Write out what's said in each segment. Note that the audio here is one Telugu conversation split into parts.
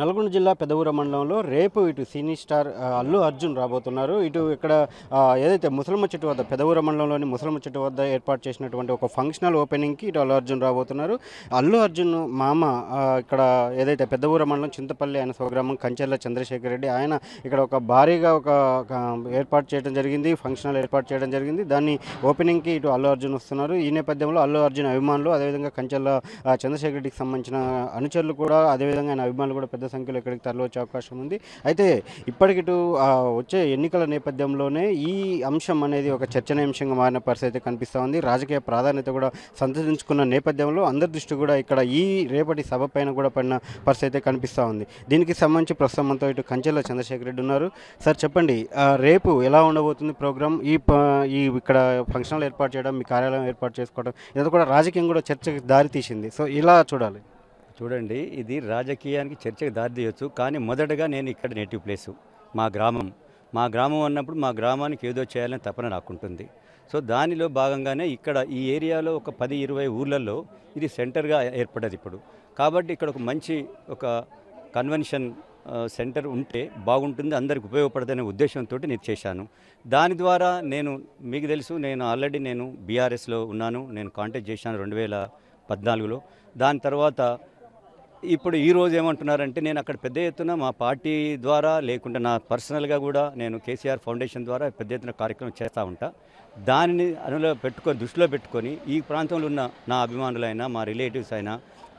నల్గొండ జిల్లా పెదవూర మండలంలో రేపు ఇటు సినీ స్టార్ అల్లు అర్జున్ రాబోతున్నారు. ఇటు ఇక్కడ ఏదైతే ముసలమ్మ చెట్టు వద్ద పెదవూర మండలంలోని ముసలమ్మ చెట్టు వద్ద ఏర్పాటు చేసినటువంటి ఒక ఫంక్షనల్ ఓపెనింగ్కి ఇటు అల్లు అర్జున్ రాబోతున్నారు. అల్లు అర్జున్ మామ ఇక్కడ ఏదైతే పెద్దవూర మండలం చింతపల్లి ఆయన స్వగ్రామం కంచెర్ల చంద్రశేఖర్ రెడ్డి ఆయన ఇక్కడ ఒక భారీగా ఒక ఏర్పాటు చేయడం జరిగింది ఫంక్షనల్ ఏర్పాటు చేయడం జరిగింది. దాన్ని ఓపెనింగ్కి ఇటు అల్లు అర్జున్ వస్తున్నారు. ఈ నేపథ్యంలో అల్లు అర్జున్ అభిమానులు అదేవిధంగా కంచెర్ల చంద్రశేఖర్ రెడ్డికి సంబంధించిన అనుచరులు కూడా అదేవిధంగా ఆయన అభిమానులు కూడా పెద్ద సంఖ్యలో ఇక్కడికి తరలివచ్చే అవకాశం ఉంది. అయితే ఇప్పటికిటు వచ్చే ఎన్నికల నేపథ్యంలోనే ఈ అంశం అనేది ఒక చర్చనీయాంశంగా మారిన పరిస్థితి అయితే కనిపిస్తూ ఉంది. రాజకీయ ప్రాధాన్యత కూడా సంతరించుకున్న నేపథ్యంలో అందరి దృష్టి కూడా ఇక్కడ ఈ రేపటి సభ పైన కూడా పడిన పరిస్థితి అయితే కనిపిస్తూ ఉంది. దీనికి సంబంధించి ప్రస్తుతం మనతో ఇటు కంచెల చంద్రశేఖర్ రెడ్డి ఉన్నారు. సార్ చెప్పండి ఆ, రేపు ఎలా ఉండబోతుంది ప్రోగ్రామ్ ఈ ప- ఈ ఇక్కడ ఫంక్షన్లు ఏర్పాటు చేయడం మీ కార్యాలయం ఏర్పాటు చేసుకోవడం ఇదంతా కూడా రాజకీయం కూడా చర్చకు దారి తీసింది. సో ఇలా చూడాలి. చూడండి ఇది రాజకీయానికి చర్చకు దారితీయచ్చు కానీ మొదటగా నేను ఇక్కడ నేటివ్ ప్లేసు మా గ్రామం. మా గ్రామం అన్నప్పుడు మా గ్రామానికి ఏదో చేయాలని తపన నాకుంటుంది. సో దానిలో భాగంగానే ఇక్కడ ఈ ఏరియాలో ఒక పది ఇరవై ఊర్లలో ఇది సెంటర్గా ఏర్పడ్డది ఇప్పుడు. కాబట్టి ఇక్కడ ఒక మంచి ఒక కన్వెన్షన్ సెంటర్ ఉంటే బాగుంటుంది అందరికి ఉపయోగపడదనే ఉద్దేశంతో నేను చేశాను. దాని ద్వారా నేను మీకు తెలుసు నేను ఆల్రెడీ నేను బీఆర్ఎస్లో ఉన్నాను నేను కాంటాక్ట్ చేశాను రెండు వేల పద్నాలుగులో. దాని తర్వాత ఇప్పుడు ఈ రోజు ఏమంటున్నారంటే నేను అక్కడ పెద్ద ఎత్తున మా పార్టీ ద్వారా లేకుంటే నా పర్సనల్గా కూడా నేను కేసీఆర్ ఫౌండేషన్ ద్వారా పెద్ద ఎత్తున కార్యక్రమం చేస్తూ ఉంటా. దానిని అనులో పెట్టుకొని దృష్టిలో పెట్టుకొని ఈ ప్రాంతంలో ఉన్న నా అభిమానులైనా మా రిలేటివ్స్ అయినా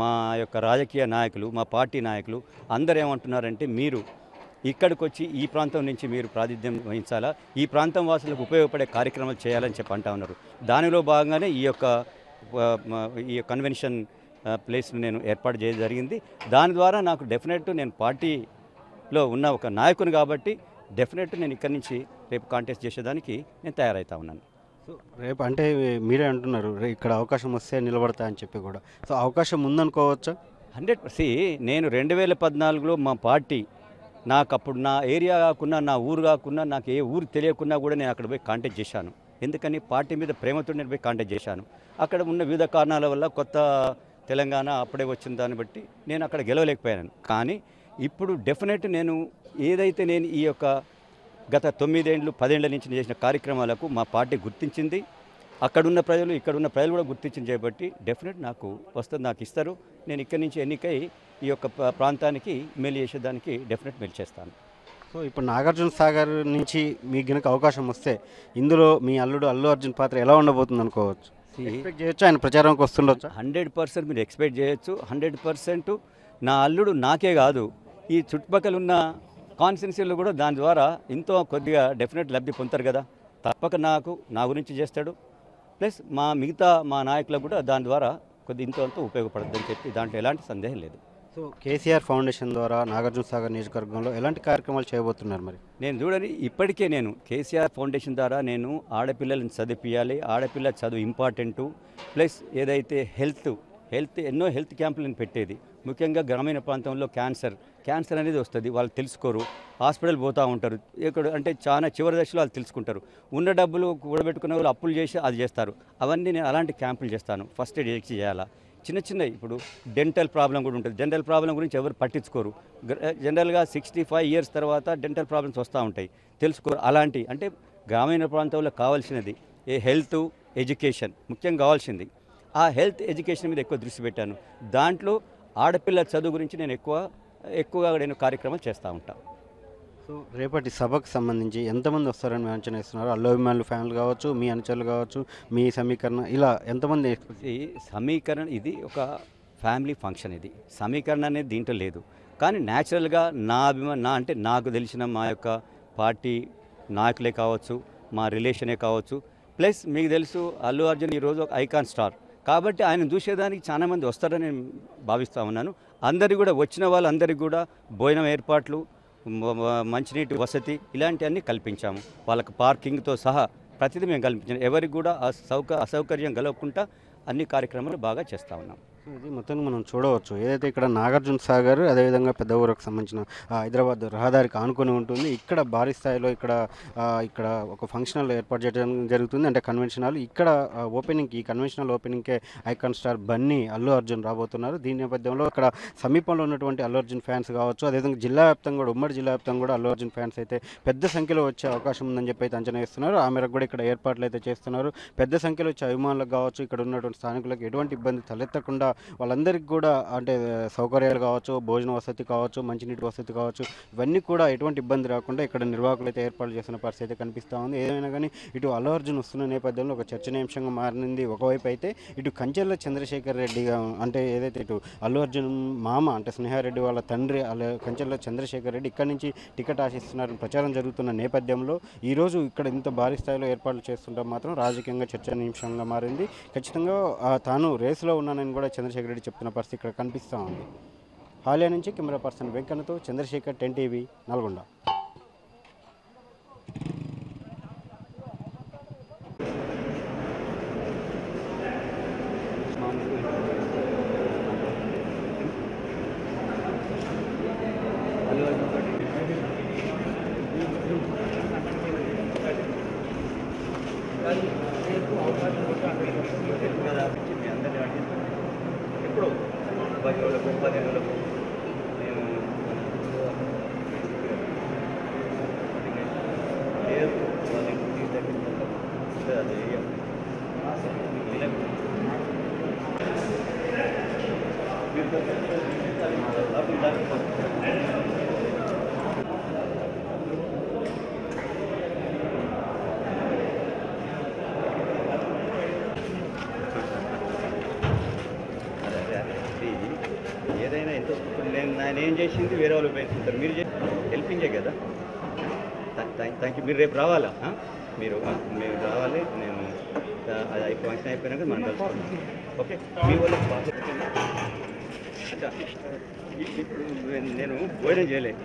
మా యొక్క రాజకీయ నాయకులు మా పార్టీ నాయకులు అందరూ ఏమంటున్నారంటే మీరు ఇక్కడికి వచ్చి ఈ ప్రాంతం నుంచి మీరు ప్రాతినిధ్యం వహించాలా? ఈ ప్రాంతం వాసులకు ఉపయోగపడే కార్యక్రమాలు చేయాలని చెప్పి అంటా ఉన్నారు. దానిలో భాగంగానే ఈ యొక్క ఈ కన్వెన్షన్ ప్లేస్ను నేను ఏర్పాటు చేయడం జరిగింది. దాని ద్వారా నాకు డెఫినెట్ నేను పార్టీలో ఉన్న ఒక నాయకుని కాబట్టి డెఫినెట్ నేను ఇక్కడి నుంచి రేపు కాంటెస్ట్ చేసేదానికి నేను తయారవుతా ఉన్నాను. సో రేపు అంటే మీరే అంటున్నారు ఇక్కడ అవకాశం వస్తే నిలబడతా అని చెప్పి కూడా. సో అవకాశం ఉందనుకోవచ్చా? హండ్రెడ్ సి నేను రెండు వేల పద్నాలుగులో మా పార్టీ నాకు అప్పుడు నా ఏరియా కాకున్నా నా ఊరు కాకున్నా నాకు ఏ ఊరు తెలియకున్నా కూడా నేను అక్కడ పోయి కాంటాక్ట్ చేశాను. ఎందుకని? పార్టీ మీద ప్రేమతో నేను పోయి కాంటాక్ట్ చేశాను. అక్కడ ఉన్న వివిధ కారణాల వల్ల కొత్త తెలంగాణ అప్పుడే వచ్చిన దాన్ని బట్టి నేను అక్కడ గెలవలేకపోయాను. కానీ ఇప్పుడు డెఫినెట్ నేను ఏదైతే నేను ఈ యొక్క గత తొమ్మిదేండ్లు పదేండ్ల నుంచి చేసిన కార్యక్రమాలకు మా పార్టీ గుర్తించింది. అక్కడున్న ప్రజలు ఇక్కడున్న ప్రజలు కూడా గుర్తించింది కాబట్టి డెఫినెట్ నాకు వస్తుంది నాకు ఇస్తారు. నేను ఇక్కడి నుంచి ఎన్నికై ఈ యొక్క ప్రాంతానికి మేలు చేసేదానికి డెఫినెట్ మేలు చేస్తాను. సో ఇప్పుడు నాగార్జున సాగర్ నుంచి మీకు గనక అవకాశం వస్తే ఇందులో మీ అల్లుడు అల్లు అర్జున్ పాత్ర ఎలా ఉండబోతుంది అనుకోవచ్చు ఎక్స్పెక్ట్ చేయొచ్చు? ఆయన ప్రచారంకి వస్తుండొచ్చా? హండ్రెడ్ పర్సెంట్ మీరు ఎక్స్పెక్ట్ చేయొచ్చు. హండ్రెడ్ పర్సెంట్ నా అల్లుడు నాకే కాదు. ఈ చుట్టుపక్కల ఉన్న కాన్స్టిట్యున్సీలు కూడా దాని ద్వారా ఎంతో కొద్దిగా డెఫినెట్ లబ్ధి పొందుతారు కదా. తప్పక నాకు నా గురించి చేస్తాడు. ప్లస్ మా మిగతా మా నాయకులకు కూడా దాని ద్వారా కొద్ది ఇంతో అంత ఉపయోగపడుతుందని చెప్పి దాంట్లో ఎలాంటి సందేహం లేదు. సో కేసీఆర్ ఫౌండేషన్ ద్వారా నాగార్జున సాగర్ నియోజకవర్గంలో ఎలాంటి కార్యక్రమాలు చేయబోతున్నారు మరి? నేను చూడండి ఇప్పటికే నేను కేసీఆర్ ఫౌండేషన్ ద్వారా నేను ఆడపిల్లలను చదివిపియాలి ఆడపిల్ల చదువు ఇంపార్టెంటు ప్లస్ ఏదైతే హెల్త్ హెల్త్ ఎన్నో హెల్త్ క్యాంపులను పెట్టేది. ముఖ్యంగా గ్రామీణ ప్రాంతంలో క్యాన్సర్ క్యాన్సర్ అనేది వస్తుంది వాళ్ళు తెలుసుకోరు. హాస్పిటల్ పోతూ ఉంటారు. ఇక్కడ అంటే చాలా చివరి దశలో వాళ్ళు తెలుసుకుంటారు. ఉన్న డబ్బులు కూడబెట్టుకున్న వాళ్ళు అప్పులు చేసి అది చేస్తారు. అవన్నీ నేను అలాంటి క్యాంపులు చేస్తాను. ఫస్ట్ ఎయిడ్ చేయాలా? చిన్న చిన్నవి. ఇప్పుడు డెంటల్ ప్రాబ్లం కూడా ఉంటుంది. డెంటల్ ప్రాబ్లం గురించి ఎవరు పట్టించుకోరు. జనరల్గా సిక్స్టీ ఫైవ్ ఇయర్స్ తర్వాత డెంటల్ ప్రాబ్లమ్స్ వస్తూ ఉంటాయి. తెలుసుకోరు. అలాంటి అంటే గ్రామీణ ప్రాంతంలో కావాల్సినది ఏ హెల్త్ ఎడ్యుకేషన్ ముఖ్యంగా కావాల్సింది. ఆ హెల్త్ ఎడ్యుకేషన్ మీద ఎక్కువ దృష్టి పెట్టాను. దాంట్లో ఆడపిల్ల చదువు గురించి నేను ఎక్కువ ఎక్కువగా నేను కార్యక్రమాలు చేస్తూ ఉంటాను సో రేపటి సభకు సంబంధించి ఎంతమంది వస్తారని మేము అంచనా ఇస్తున్నారు అల్లు అభిమానులు ఫ్యాన్లు కావచ్చు మీ అనుచరులు కావచ్చు మీ సమీకరణ ఇలా ఎంతమంది ఈ సమీకరణ ఇది ఒక ఫ్యామిలీ ఫంక్షన్ ఇది. సమీకరణ అనేది దీంట్లో లేదు. కానీ న్యాచురల్గా నా అభిమా నా అంటే నాకు తెలిసిన మా యొక్క పార్టీ నాయకులే కావచ్చు మా రిలేషనే కావచ్చు. ప్లస్ మీకు తెలుసు అల్లు అర్జున్ ఈరోజు ఒక ఐకాన్ స్టార్ కాబట్టి ఆయన చూసేదానికి చాలామంది వస్తారని నేను భావిస్తూ ఉన్నాను. అందరికి కూడా వచ్చిన వాళ్ళందరికీ కూడా భోజనం ఏర్పాట్లు మంచినీటి వసతి ఇలాంటివన్నీ కల్పించాము. వాళ్ళకి పార్కింగ్తో సహా ప్రతిదీ మేము కల్పించాము ఎవరికి కూడా అసౌక అసౌకర్యం కలగకుండా అన్ని కార్యక్రమాలు బాగా చేస్తూ ఉన్నాం. ఇది మొత్తం మనం చూడవచ్చు. ఏదైతే ఇక్కడ నాగార్జున సాగర్ అదేవిధంగా పెద్ద ఊరకు సంబంధించిన హైదరాబాద్ రహదారికి ఆనుకొని ఉంటుంది. ఇక్కడ భారీ స్థాయిలో ఇక్కడ ఇక్కడ ఒక ఫంక్షన్ హాల్ ఏర్పాటు చేయడం జరుగుతుంది. అంటే కన్వెన్షన్ హాల్ ఇక్కడ ఓపెనింగ్ ఈ కన్వెన్షన్ హాల్ ఓపెనింగ్కే ఐకాన్ స్టార్ బన్నీ అల్లు అర్జున్ రాబోతున్నారు. దీని నేపథ్యంలో ఇక్కడ సమీపంలో ఉన్నటువంటి అల్లు అర్జున్ ఫ్యాన్స్ కావచ్చు. అదేవిధంగా జిల్లా వ్యాప్తంగా కూడా ఉమ్మడి జిల్లా వ్యాప్తంగా కూడా అల్లు అర్జున్ ఫ్యాన్స్ అయితే పెద్ద సంఖ్యలో వచ్చే అవకాశం ఉందని చెప్పి అయితే అంచనా వేస్తున్నారు. ఆ మేరకు కూడా ఇక్కడ ఏర్పాట్లు అయితే చేస్తున్నారు. పెద్ద సంఖ్యలో వచ్చే అభిమానులకు కావచ్చు ఇక్కడ ఉన్నటువంటి స్థానికులకు ఎటువంటి ఇబ్బంది తలెత్తకుండా వాళ్ళందరికీ కూడా అంటే సౌకర్యాలు కావచ్చు భోజన వసతి కావచ్చు మంచినీటి వసతి కావచ్చు ఇవన్నీ కూడా ఎటువంటి ఇబ్బంది రాకుండా ఇక్కడ నిర్వాహకులు అయితే ఏర్పాటు చేసిన పరిస్థితి అయితే కనిపిస్తూ ఉంది. ఏదైనా కానీ ఇటు అల్లు అర్జున్ వస్తున్న నేపథ్యంలో ఒక చర్చనీయాంశంగా మారింది. ఒకవైపు అయితే ఇటు కంచెల్ల చంద్రశేఖర్ రెడ్డిగా అంటే ఏదైతే ఇటు అల్లు అర్జున్ మామ అంటే స్నేహారెడ్డి వాళ్ళ తండ్రి అలా కంచెల్ల చంద్రశేఖర్ రెడ్డి ఇక్కడి నుంచి టికెట్ ఆశిస్తున్నారని ప్రచారం జరుగుతున్న నేపథ్యంలో ఈరోజు ఇక్కడ ఇంత భారీ స్థాయిలో ఏర్పాట్లు చేస్తుంటే మాత్రం రాజకీయంగా చర్చనీయాంశంగా మారింది. ఖచ్చితంగా తాను రేసులో ఉన్నానని కూడా చంద్రశేఖర్ రెడ్డి చెప్తున్న పరిస్థితి ఇక్కడ కనిపిస్తూ ఉంది. హాలియా నుంచి కెమెరా పర్సన్ వెంకన్నతో చంద్రశేఖర్ టెన్ టీవీ నల్గొండ. ఎప్పుడు పది రోజులకు పదిహేను రోజులకు మేము లేదు వాళ్ళ ఇంటికి దగ్గర అది వేయం. వీళ్ళకు అదే అదే అదే. ఇది ఏదైనా ఎంతో ఇప్పుడు నేను ఏం చేసింది? వేరే వాళ్ళు ఉపయోగిస్తుంటారు మీరు చే హెల్పింగే కదా? థ్యాంక్ యూ మీరు రేపు రావాలా? మీరు మీరు రావాలి. నేను అది ఫంక్షన్ అయిపోయినాక మనం ఓకే? మీ వల్ల ఇప్పుడు నేను భోజనం చేయలేదు